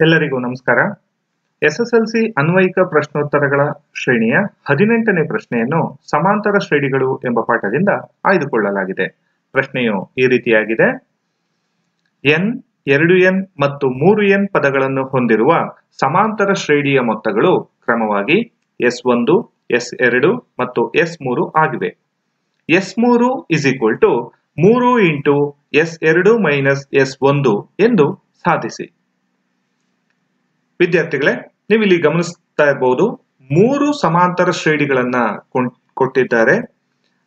ಎಲ್ಲರಿಗೂ ನಮಸ್ಕಾರ. ಎಸ್ಎಸ್ಎಲ್ಸಿ ಅನ್ವಯಿಕ ಪ್ರಶ್ನೋತ್ತರಗಳ ಶ್ರೇಣಿಯ ಹದಿನೆಂಟನೇ ಪ್ರಶ್ನೆಯನ್ನು ಸಮಾಂತರ ಶ್ರೇಣಿಗಳು ಎಂಬ ಪಾಠದಿಂದ ಆಯ್ದುಕೊಳ್ಳಲಾಗಿದೆ. ಪ್ರಶ್ನೆಯು ಈ ರೀತಿಯಾಗಿದೆ. ಎನ್, ಎರಡು ಎನ್ ಮತ್ತು ಮೂರು ಎನ್ ಪದಗಳನ್ನು ಹೊಂದಿರುವ ಸಮಾಂತರ ಶ್ರೇಣಿಯ ಮೊತ್ತಗಳು ಕ್ರಮವಾಗಿ ಎಸ್ ಒಂದು, ಎಸ್ ಎರಡು ಮತ್ತು ಎಸ್ ಮೂರು ಆಗಿವೆ. ಎಸ್ ಮೂರು ಇಸ್ ಈಕ್ವಲ್ ಟು ಮೂರು ಇಂಟು ಎಸ್ ಎರಡು ಮೈನಸ್ ಎಸ್ ಒಂದು ಎಂದು ಸಾಧಿಸಿ. ವಿದ್ಯಾರ್ಥಿಗಳೇ ನೀವು ಇಲ್ಲಿ ಗಮನಿಸ್ತಾ ಇರಬಹುದು ಮೂರು ಸಮಾಂತರ ಶ್ರೇಣಿಗಳನ್ನ ಕೊಟ್ಟಿದ್ದಾರೆ.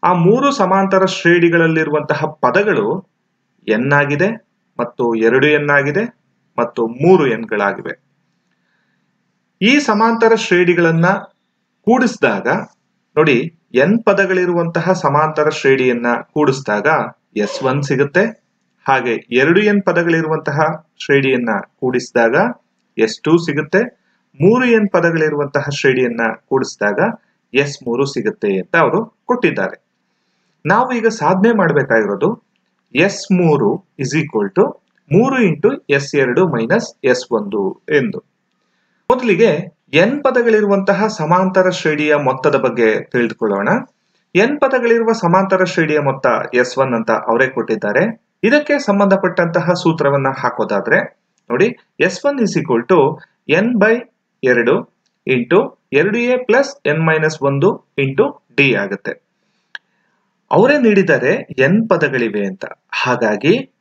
ಆ ಮೂರು ಸಮಾಂತರ ಶ್ರೇಣಿಗಳಲ್ಲಿರುವಂತಹ ಪದಗಳು ಎನ್ ಆಗಿದೆ ಮತ್ತು ಎರಡು ಎನ್ ಆಗಿದೆ ಮತ್ತು ಮೂರು ಎನ್ಗಳಾಗಿವೆ. ಈ ಸಮಾಂತರ ಶ್ರೇಣಿಗಳನ್ನ ಕೂಡಿಸಿದಾಗ, ನೋಡಿ, ಎನ್ ಪದಗಳಿರುವಂತಹ ಸಮಾಂತರ ಶ್ರೇಣಿಯನ್ನ ಕೂಡಿಸಿದಾಗ ಎಸ್ ಒನ್ ಸಿಗುತ್ತೆ. ಹಾಗೆ ಎರಡು ಎನ್ ಪದಗಳಿರುವಂತಹ ಶ್ರೇಣಿಯನ್ನ ಕೂಡಿಸಿದಾಗ ಎಸ್ ಟೂ ಸಿಗುತ್ತೆ. ಮೂರು ಎನ್ ಪದಗಳಿರುವಂತಹ ಶ್ರೇಣಿಯನ್ನ ಕೂಡಿಸಿದಾಗ ಎಸ್ ಮೂರು ಸಿಗುತ್ತೆ ಅಂತ ಅವರು ಕೊಟ್ಟಿದ್ದಾರೆ. ನಾವು ಈಗ ಸಾಧನೆ ಮಾಡಬೇಕಾಗಿರೋದು ಎಸ್ ಮೂರು ಇಸ್ ಈಕ್ವಲ್ ಟು ಮೂರು ಇಂಟು ಎಸ್ ಎರಡು ಮೈನಸ್ ಎಸ್ ಒಂದು ಎಂದು. ಮೊದಲಿಗೆ ಎನ್ ಪದಗಳಿರುವಂತಹ ಸಮಾಂತರ ಶ್ರೇಣಿಯ ಮೊತ್ತದ ಬಗ್ಗೆ ತಿಳಿದುಕೊಳ್ಳೋಣ. ಎನ್ ಪದಗಳಿರುವ ಸಮಾಂತರ ಶ್ರೇಣಿಯ ಮೊತ್ತ ಎಸ್ ಒನ್ ಅಂತ ಅವರೇ ಕೊಟ್ಟಿದ್ದಾರೆ. ಇದಕ್ಕೆ ಸಂಬಂಧಪಟ್ಟಂತಹ ಸೂತ್ರವನ್ನ ಹಾಕೋದಾದ್ರೆ ನೋಡಿ S one is equal to N by ಎರಡು ಇಂಟು ಎರಡು ಎ ಪ್ಲಸ್ ಎನ್ ಮೈನಸ್ ಒಂದು ಇಂಟು ಡಿ ಆಗುತ್ತೆ. ಅವರೇ ನೀಡಿದ್ದಾರೆ ಎನ್ ಪದಗಳಿವೆ ಅಂತ. ಹಾಗಾಗಿ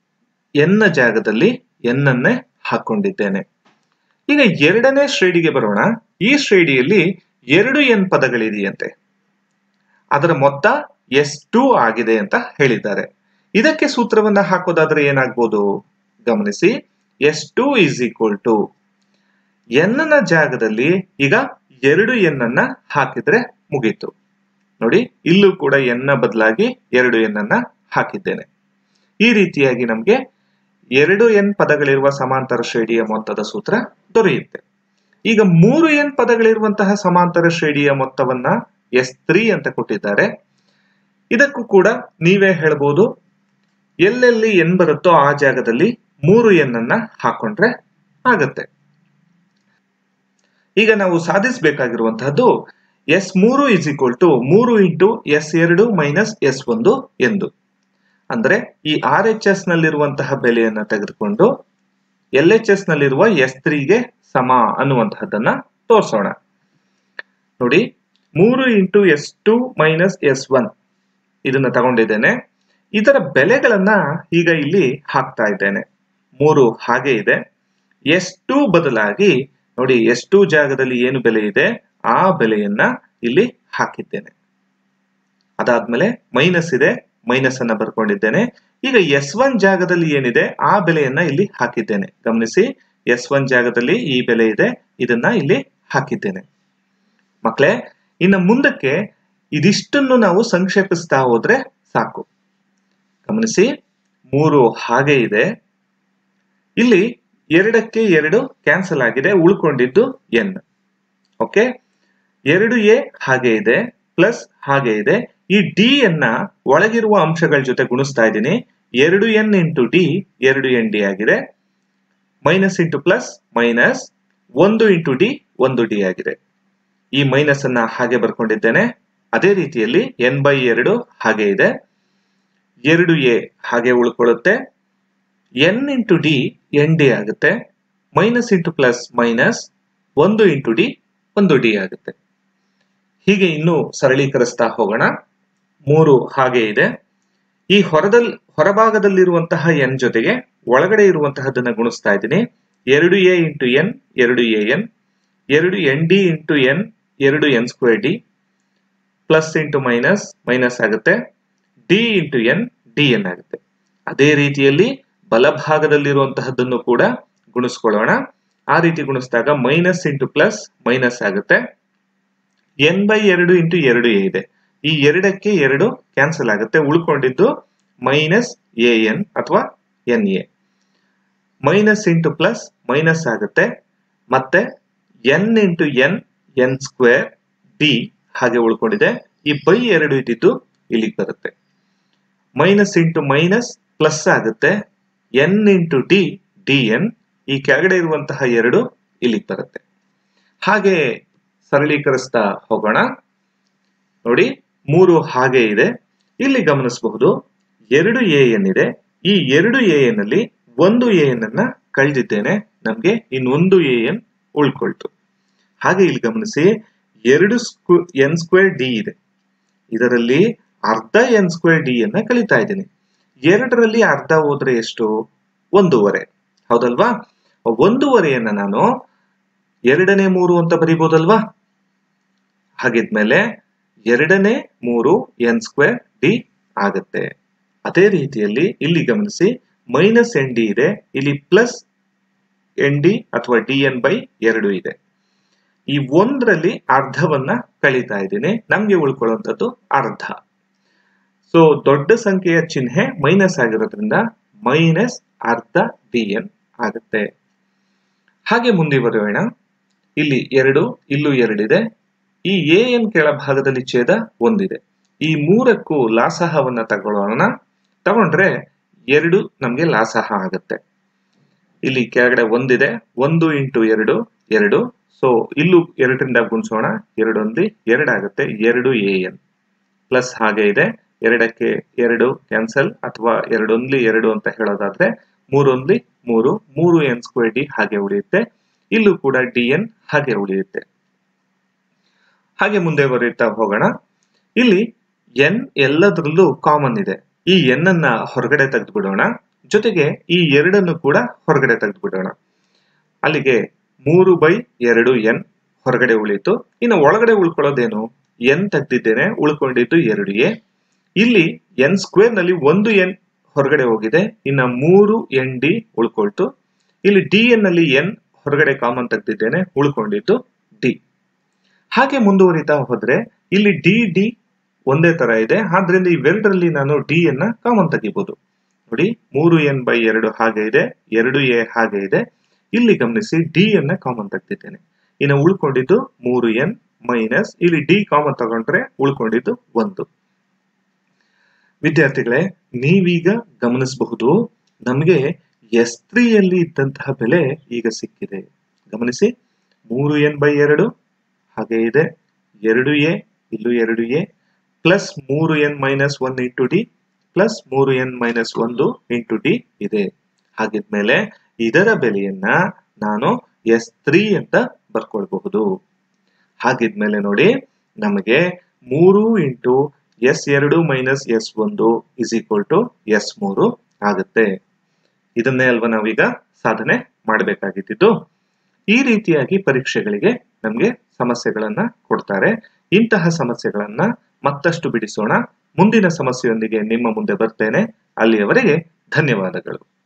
ಎನ್ನ ಜಾಗದಲ್ಲಿ ಎನ್ ಅನ್ನೇ ಹಾಕೊಂಡಿದ್ದೇನೆ. ಈಗ ಎರಡನೇ ಶ್ರೇಣಿಗೆ ಬರೋಣ. ಈ ಶ್ರೇಣಿಯಲ್ಲಿ ಎರಡು ಎನ್ ಪದಗಳಿದೆಯಂತೆ. ಅದರ ಮೊತ್ತ ಎಸ್ ಟೂ ಆಗಿದೆ ಅಂತ ಹೇಳಿದ್ದಾರೆ. ಇದಕ್ಕೆ ಸೂತ್ರವನ್ನ ಹಾಕೋದಾದ್ರೆ ಏನಾಗ್ಬೋದು? ಗಮನಿಸಿ. S two is equal to ಎನ್ನ ಜಾಗದಲ್ಲಿ ಈಗ ಎರಡು ಎನ್ ಅನ್ನ ಹಾಕಿದ್ರೆ ಮುಗೀತು. ನೋಡಿ, ಇಲ್ಲೂ ಕೂಡ ಎನ್ನ ಬದಲಾಗಿ ಎರಡು ಎನ್ ಅನ್ನ ಹಾಕಿದ್ದೇನೆ. ಈ ರೀತಿಯಾಗಿ ನಮಗೆ ಎರಡು ಎನ್ ಪದಗಳಿರುವ ಸಮಾಂತರ ಶ್ರೇಣಿಯ ಮೊತ್ತದ ಸೂತ್ರ ದೊರೆಯುತ್ತೆ. ಈಗ ಮೂರು ಎನ್ ಪದಗಳಿರುವಂತಹ ಸಮಾಂತರ ಶ್ರೇಣಿಯ ಮೊತ್ತವನ್ನ ಎಸ್ ತ್ರೀ ಅಂತ ಕೊಟ್ಟಿದ್ದಾರೆ. ಇದಕ್ಕೂ ಕೂಡ ನೀವೇ ಹೇಳ್ಬೋದು, ಎಲ್ಲೆಲ್ಲಿ ಎನ್ ಬರುತ್ತೋ ಆ ಜಾಗದಲ್ಲಿ ಮೂರು ಎನ್ ಅನ್ನ ಹಾಕೊಂಡ್ರೆ ಆಗತ್ತೆ. ಈಗ ನಾವು ಸಾಧಿಸಬೇಕಾಗಿರುವಂತಹದ್ದು ಎಸ್ ಮೂರು ಇಸ್ ಈಕ್ವಲ್ ಟು ಮೂರು ಇಂಟು ಎಸ್ ಎರಡು ಮೈನಸ್ ಎಸ್ ಒಂದು ಎಂದು. ಅಂದ್ರೆ ಈ ಆರ್ ಎಚ್ ಎಸ್ ನಲ್ಲಿರುವಂತಹ ಬೆಲೆಯನ್ನ ತೆಗೆದುಕೊಂಡು ಎಲ್ ಎಚ್ ಎಸ್ ನಲ್ಲಿರುವ ಎಸ್ ತ್ರೀಗೆ ಸಮ ಅನ್ನುವಂತಹದ್ದನ್ನ ತೋರಿಸೋಣ. ನೋಡಿ, ಮೂರು into S two minus S one. ಇದನ್ನ ತಗೊಂಡಿದ್ದೇನೆ. ಇದರ ಬೆಲೆಗಳನ್ನ ಈಗ ಇಲ್ಲಿ ಹಾಕ್ತಾ ಇದ್ದೇನೆ. ಮೂರು ಹಾಗೆ ಇದೆ. ಎಸ್ ಟು ಬದಲಾಗಿ ನೋಡಿ, ಎಸ್ ಟು ಜಾಗದಲ್ಲಿ ಏನು ಬೆಲೆ ಇದೆ? ಆ ಬೆಲೆಯನ್ನ ಇಲ್ಲಿ ಹಾಕಿದ್ದೇನೆ. ಅದಾದ್ಮೇಲೆ ಮೈನಸ್ ಇದೆ, ಮೈನಸ್ ಅನ್ನ ಬರ್ಕೊಂಡಿದ್ದೇನೆ. ಈಗ ಎಸ್ ಒನ್ ಜಾಗದಲ್ಲಿ ಏನಿದೆ? ಆ ಬೆಲೆಯನ್ನ ಇಲ್ಲಿ ಹಾಕಿದ್ದೇನೆ. ಗಮನಿಸಿ, ಎಸ್ ಒನ್ ಜಾಗದಲ್ಲಿ ಈ ಬೆಲೆ ಇದೆ, ಇದನ್ನ ಇಲ್ಲಿ ಹಾಕಿದ್ದೇನೆ. ಮಕ್ಕಳೇ ಇನ್ನು ಮುಂದಕ್ಕೆ ಇದಿಷ್ಟನ್ನು ನಾವು ಸಂಕ್ಷೇಪಿಸ್ತಾ ಹೋದ್ರೆ ಸಾಕು. ಗಮನಿಸಿ, ಮೂರು ಹಾಗೆ ಇದೆ. ಇಲ್ಲಿ ಎರಡಕ್ಕೆ ಎರಡು ಕ್ಯಾನ್ಸಲ್ ಆಗಿದೆ, ಉಳ್ಕೊಂಡಿದ್ದು ಎನ್ ಓಕೆ ಎರಡು ಎ ಹಾಗೆ ಇದೆ ಪ್ಲಸ್ ಹಾಗೆ ಇದೆ. ಈ ಡಿ ಎನ್ನ ಒಳಗಿರುವ ಅಂಶಗಳ ಜೊತೆ ಗುಣಿಸ್ತಾ ಇದ್ದೀನಿ. ಎರಡು ಎನ್ ಇಂಟು ಡಿ ಎರಡು ಎನ್ ಡಿ ಆಗಿದೆ. ಮೈನಸ್ ಇಂಟು ಪ್ಲಸ್ ಮೈನಸ್ ಒಂದು ಇಂಟು ಡಿ ಒಂದು ಡಿ ಆಗಿದೆ. ಈ ಮೈನಸ್ ಅನ್ನ ಹಾಗೆ ಬರ್ಕೊಂಡಿದ್ದೇನೆ. ಅದೇ ರೀತಿಯಲ್ಲಿ ಎನ್ ಬೈ ಎರಡು ಹಾಗೆ ಇದೆ. ಎರಡು ಎ ಹಾಗೆ ಉಳ್ಕೊಳ್ಳುತ್ತೆ. N into D N D ಆಗುತ್ತೆ ಮೈನಸ್ ಇಂಟು ಪ್ಲಸ್ ಮೈನಸ್ ಒಂದು ಇಂಟು ಡಿ ಒಂದು ಡಿ ಆಗುತ್ತೆ. ಹೀಗೆ ಇನ್ನೂ ಸರಳೀಕರಿಸ್ತಾ ಹೋಗೋಣ. ಮೂರು ಹಾಗೆ ಇದೆ. ಈ ಹೊರದಲ್ಲಿ ಹೊರಭಾಗದಲ್ಲಿರುವಂತಹ ಎನ್ ಜೊತೆಗೆ ಒಳಗಡೆ ಇರುವಂತಹದನ್ನ ಗುಣಿಸ್ತಾ ಇದ್ದೀನಿ. ಎರಡು ಎ ಇಂಟು ಎನ್ ಎರಡು ಎ ಎನ್ ಎರಡು ಎನ್ ಡಿ ಇಂಟು ಎನ್ ಎರಡು N square D plus into minus minus ಆಗುತ್ತೆ. D into N D N ಆಗುತ್ತೆ. ಅದೇ ರೀತಿಯಲ್ಲಿ ಬಲಭಾಗದಲ್ಲಿರುವಂತಹದ್ದನ್ನು ಕೂಡ ಗುಣಿಸ್ಕೊಳ್ಳೋಣ. ಆ ರೀತಿ ಗುಣಿಸಿದಾಗ ಮೈನಸ್ ಇಂಟು ಪ್ಲಸ್ ಮೈನಸ್ ಆಗುತ್ತೆ. ಎನ್ ಬೈ ಎರಡು ಇಂಟು ಎರಡು ಎ ಇದೆ. ಈ ಎರಡಕ್ಕೆ ಎರಡು ಕ್ಯಾನ್ಸಲ್ ಆಗುತ್ತೆ. ಉಳ್ಕೊಂಡಿದ್ದು ಮೈನಸ್ ಎ ಎನ್ ಅಥವಾ N A. Minus into plus minus ಆಗುತ್ತೆ. ಮತ್ತೆ N into N N square D ಹಾಗೆ ಉಳ್ಕೊಂಡಿದೆ. ಈ ಬೈ ಎರಡು ಇದ್ದಿದ್ದು ಇಲ್ಲಿಗೆ ಬರುತ್ತೆ. ಮೈನಸ್ ಇಂಟು ಮೈನಸ್ ಪ್ಲಸ್ ಆಗುತ್ತೆ. N into D D N ಈ ಕೆಳಗಡೆ ಇರುವಂತಹ ಎರಡು ಇಲ್ಲಿಗೆ ಬರುತ್ತೆ. ಹಾಗೆ ಸರಳೀಕರಿಸ್ತಾ ಹೋಗೋಣ. ನೋಡಿ, ಮೂರು ಹಾಗೆ ಇದೆ. ಇಲ್ಲಿ ಗಮನಿಸಬಹುದು, ಎರಡು ಎ ಎನ್ ಇದೆ. ಈ ಎರಡು ಎ ಎನ್ ಅಲ್ಲಿ ಒಂದು ಎ ಎನ್ ಅನ್ನ ಕಳೆದಿದ್ದೇನೆ. ನಮ್ಗೆ ಇನ್ನೊಂದು ಎ ಎನ್ ಉಳ್ಕೊಳ್ತು. ಹಾಗೆ ಇಲ್ಲಿ ಗಮನಿಸಿ, ಎರಡು ಸ್ಕ್ವ, ಎನ್ ಸ್ಕ್ವೇರ್ ಡಿ ಇದೆ. ಇದರಲ್ಲಿ ಅರ್ಧ ಎನ್ ಸ್ಕ್ವೇರ್ ಡಿ ಅನ್ನ ಕಲಿತಾ ಇದ್ದೀನಿ. ಎರಡರಲ್ಲಿ ಅರ್ಧ ಹೋದ್ರೆ ಎಷ್ಟು? ಒಂದೂವರೆ. ಹೌದಲ್ವಾ? ಒಂದೂವರೆಯನ್ನ ನಾನು ಎರಡನೇ ಮೂರು ಅಂತ ಬರಿಬೋದಲ್ವಾ? ಹಾಗಿದ್ಮೇಲೆ ಎರಡನೇ ಮೂರು ಎನ್ ಸ್ಕ್ವೇರ್ ಡಿ ಆಗುತ್ತೆ. ಅದೇ ರೀತಿಯಲ್ಲಿ ಇಲ್ಲಿ ಗಮನಿಸಿ, ಮೈನಸ್ ಎನ್ ಡಿ ಇದೆ, ಇಲ್ಲಿ ಪ್ಲಸ್ ಎನ್ ಡಿ ಅಥವಾ ಡಿ ಎನ್ ಬೈ ಎರಡು ಇದೆ. ಈ ಒಂದರಲ್ಲಿ ಅರ್ಧವನ್ನ ಕಳೀತಾ ಇದ್ದೀನಿ. ನಮ್ಗೆ ಉಳ್ಕೊಳ್ಳುವಂಥದ್ದು ಅರ್ಧ. ಸೊ ದೊಡ್ಡ ಸಂಖ್ಯೆಯ ಚಿಹ್ನೆ ಮೈನಸ್ ಆಗಿರೋದ್ರಿಂದ ಮೈನಸ್ ಅರ್ಧ ಡಿ ಎನ್ ಆಗುತ್ತೆ. ಹಾಗೆ ಮುಂದೆ ಬರೋಣ. ಇಲ್ಲಿ ಎರಡು, ಇಲ್ಲೂ ಎರಡಿದೆ. ಈ ಎ ಎನ್ ಕೆಳಭಾಗದಲ್ಲಿ ಛೇದ ಒಂದಿದೆ. ಈ ಮೂರಕ್ಕೂ ಲಾಸಹವನ್ನ ತಗೊಳ್ಳೋಣ. ತಗೊಂಡ್ರೆ ಎರಡು ನಮ್ಗೆ ಲಾಸಹ ಆಗುತ್ತೆ. ಇಲ್ಲಿ ಕೆಳಗಡೆ ಒಂದಿದೆ. ಒಂದು ಇಂಟು ಎರಡು ಎರಡು. ಸೊ ಇಲ್ಲೂ ಎರಡರಿಂದ ಗುಣಿಸೋಣ. ಎರಡೊಂದು ಎರಡಾಗುತ್ತೆ ಎರಡು ಎ ಎನ್ ಪ್ಲಸ್ ಹಾಗೆ ಇದೆ. ಎರಡಕ್ಕೆ ಎರಡು ಕ್ಯಾನ್ಸಲ್ ಅಥವಾ ಎರಡೊಂದ್ಲಿ ಎರಡು ಅಂತ ಹೇಳೋದಾದ್ರೆ ಮೂರೊಂದ್ಲಿ ಮೂರು ಮೂರು ಎನ್ ಸ್ಕ್ವೇರ್ ಡಿ ಹಾಗೆ ಉಳಿಯುತ್ತೆ. ಇಲ್ಲೂ ಕೂಡ ಡಿ ಎನ್ ಹಾಗೆ ಉಳಿಯುತ್ತೆ. ಹಾಗೆ ಮುಂದೆ ಬರೀತಾ ಹೋಗೋಣ. ಇಲ್ಲಿ ಎನ್ ಎಲ್ಲದರಲ್ಲೂ ಕಾಮನ್ ಇದೆ. ಈ ಎನ್ ಅನ್ನ ಹೊರಗಡೆ ತೆಗೆದು ಬಿಡೋಣ ಜೊತೆಗೆ ಈ ಎರಡನ್ನು ಕೂಡ ಹೊರಗಡೆ ತೆಗೆದು ಬಿಡೋಣ ಅಲ್ಲಿಗೆ ಮೂರು ಬೈ ಎರಡು ಎನ್ ಹೊರಗಡೆ ಉಳಿಯಿತು. ಇನ್ನು ಒಳಗಡೆ ಉಳ್ಕೊಳ್ಳೋದೇನು? ಎನ್ ತೆಗ್ದಿದ್ದೇನೆ, ಉಳ್ಕೊಂಡಿದ್ದು ಎರಡು ಎ ಇಲ್ಲಿ ಎನ್ ಸ್ಕ್ವೇರ್ನಲ್ಲಿ ಒಂದು ಎನ್ ಹೊರಗಡೆ ಹೋಗಿದೆ. ಇನ್ನ ಮೂರು ಎನ್ ಡಿ ಉಳ್ಕೊಳ್ತು. ಇಲ್ಲಿ ಡಿ ಎನ್ನಲ್ಲಿ ಎನ್ ಹೊರಗಡೆ ಕಾಮನ್ ತೆಗೆದಿದ್ದೇನೆ, ಉಳ್ಕೊಂಡಿದ್ದು ಡಿ ಹಾಗೆ ಮುಂದುವರಿತಾ ಹೋದ್ರೆ ಇಲ್ಲಿ ಡಿ ಡಿ ಒಂದೇ ತರ ಇದೆ. ಆದ್ರಿಂದ ಇವೆರಡರಲ್ಲಿ ನಾನು ಡಿ ಅನ್ನ ಕಾಮನ್ ತೆಗಿಬಹುದು ನೋಡಿ, ಮೂರು ಎನ್ ಬೈ ಎರಡು ಹಾಗೆ ಇದೆ, ಎರಡು ಎ ಹಾಗೆ ಇದೆ. ಇಲ್ಲಿ ಗಮನಿಸಿ ಡಿ ಅನ್ನ ಕಾಮನ್ ತೆಗ್ದಿದ್ದೇನೆ. ಇನ್ನು ಉಳ್ಕೊಂಡಿದ್ದು ಮೂರು ಎನ್ ಮೈನಸ್ ಇಲ್ಲಿ ಡಿ ಕಾಮನ್ ತಗೊಂಡ್ರೆ ಉಳ್ಕೊಂಡಿದ್ದು ಒಂದು. ವಿದ್ಯಾರ್ಥಿಗಳೇ, ನೀವೀಗ ಗಮನಿಸಬಹುದು, ನಮಗೆ ಎಸ್ ತ್ರೀಯಲ್ಲಿ ಇದ್ದಂತಹ ಬೆಲೆ ಈಗ ಸಿಕ್ಕಿದೆ. ಗಮನಿಸಿ, ಮೂರು ಎನ್ ಬೈ ಎರಡು, ಹಾಗೆ ಇದೆ. ಎರಡು ಎ ಇಲ್ಲೂ ಎರಡು ಎ ಪ್ಲಸ್ ಮೂರು N minus one into D plus ಮೂರು ಎನ್ ಮೈನಸ್ ಒಂದು ಇಂಟು ಡಿ ಇದೆ. ಹಾಗಿದ್ಮೇಲೆ ಇದರ ಬೆಲೆಯನ್ನ ನಾನು ಎಸ್ ತ್ರೀ ಅಂತ ಬರ್ಕೊಳ್ಬಹುದು. ಹಾಗಿದ್ಮೇಲೆ ನೋಡಿ, ನಮಗೆ ಮೂರು ಇಂಟು ಎಸ್ ಎರಡು ಮೈನಸ್ ಎಸ್ ಒಂದು ಇಸ್ ಈಕ್ವಲ್ ಟು ಎಸ್ ಮೂರು ಆಗುತ್ತೆ. ಇದನ್ನೇ ಅಲ್ವಾ ನಾವೀಗ ಸಾಧನೆ ಮಾಡಬೇಕಾಗಿದ್ದು. ಈ ರೀತಿಯಾಗಿ ಪರೀಕ್ಷೆಗಳಿಗೆ ನಮಗೆ ಸಮಸ್ಯೆಗಳನ್ನ ಕೊಡ್ತಾರೆ. ಇಂತಹ ಸಮಸ್ಯೆಗಳನ್ನ ಮತ್ತಷ್ಟು ಬಿಡಿಸೋಣ. ಮುಂದಿನ ಸಮಸ್ಯೆಯೊಂದಿಗೆ ನಿಮ್ಮ ಮುಂದೆ ಬರ್ತೇನೆ. ಅಲ್ಲಿಯವರೆಗೆ ಧನ್ಯವಾದಗಳು.